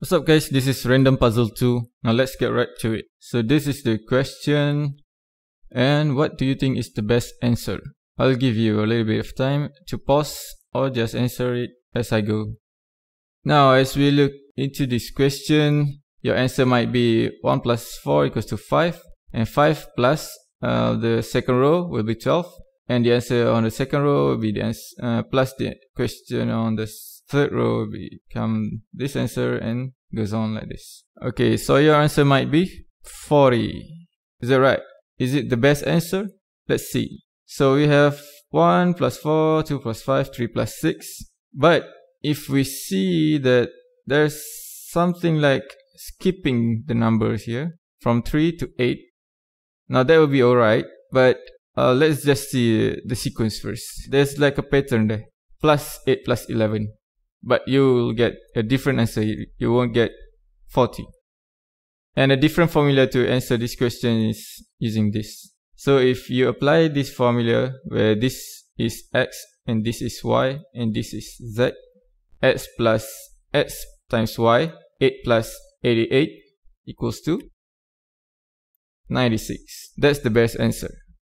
What's up guys, this is Random Puzzle 2. Now let's get right to it. So this is the question. And what do you think is the best answer? I'll give you a little bit of time to pause or just answer it as I go. Now as we look into this question, your answer might be 1 plus 4 equals to 5. And 5 plus uh, the second row will be 12. And the answer on the second row will be the answer, uh, plus the question on the third row will become this answer and goes on like this. Okay, so your answer might be 40. Is that right? Is it the best answer? Let's see. So we have 1 plus 4, 2 plus 5, 3 plus 6. But if we see that there's something like skipping the numbers here from 3 to 8. Now that would be alright, but uh, let's just see the sequence first. There's like a pattern there. Plus 8 plus 11 but you'll get a different answer. You won't get 40. And a different formula to answer this question is using this. So if you apply this formula where this is x and this is y and this is z, x plus x times y, 8 plus 88 equals to 96. That's the best answer.